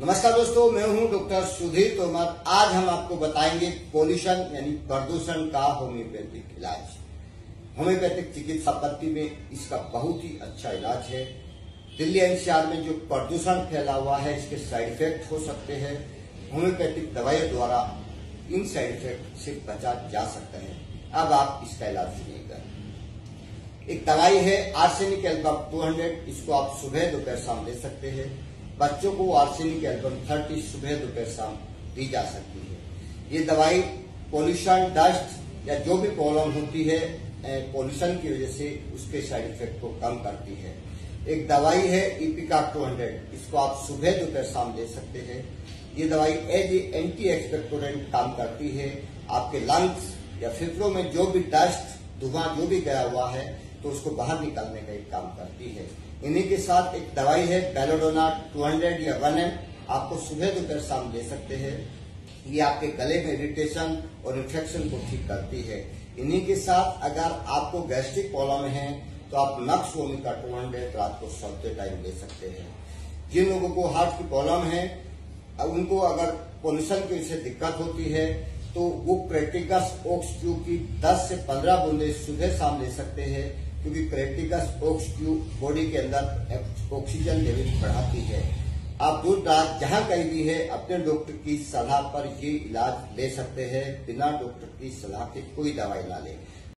नमस्कार दोस्तों, मैं हूँ डॉक्टर सुधीर तोमर। आज हम आपको बताएँगे पोल्यूशन, यानी प्रदूषण का होम्योपैथिक इलाज। होम्योपैथिक चिकित्सा पद्धति में इसका बहुत ही अच्छा इलाज है। दिल्ली एनसीआर में जो प्रदूषण फैला हुआ है, इसके साइड इफ़ेक्ट हो सकते हैं। होम्योपैथिक दवाइयों द्वारा इन साइड इफ़ेक्ट से बचा जा सकता है। अब आप इसका इलाज सुनिएगा। एक दवाई है, आर्सेनिक एल्बम 200 इसको आप सुबह दोपहर शाम ले सकते हैं। बच्चों को आर्सेनिक एल्बम 30 सुबह दोपहर शाम दी जा सकती है। ये दवाई पोल्यूशन, डस्ट या जो भी प्रॉब्लम होती है पोल्यूशन की वजह से उसके साइड इफ़ेक्ट को कम करती है। एक दवाई है इपिका 200 इसको आप सुबह दोपहर शाम ले सकते हैं। ये दवाई एज एंटी एक्सपेक्टोरेंट काम करती है। आपके लंग्स या फिफ्रो में जो भी डस्ट धुआँ, जो भी गया हुआ है तो उसको बाहर निकालने का एक काम करती है। इन्हीं के साथ एक दवाई है बेलोडोना 200 या 1 एम आपको सुबह दोपहर शाम ले सकते हैं। ये आपके गले में इरिटेशन और इन्फेक्शन को ठीक करती है। इन्हीं के साथ अगर आपको गैस्ट्रिक प्रॉब्लम है तो आप नक्स वोमिका टू हंड्रेड रात को सोते टाइम ले सकते हैं। जिन लोगों को हार्ट की प्रॉब्लम है उनको अगर पोल्यूशन की से दिक्कत होती है तो वो क्रेटिकस ओक्स ट्यूब की 10 से 15 बूंदे सुबह शाम ले सकते हैं। क्योंकि क्रेटिकस ओक्स ट्यूब बॉडी के अंदर ऑक्सीजन लेवल बढ़ाती है। आप दूर रात जहाँ कहीं भी है, अपने डॉक्टर की सलाह पर ये इलाज ले सकते हैं, बिना डॉक्टर की सलाह के कोई दवाई ना लें।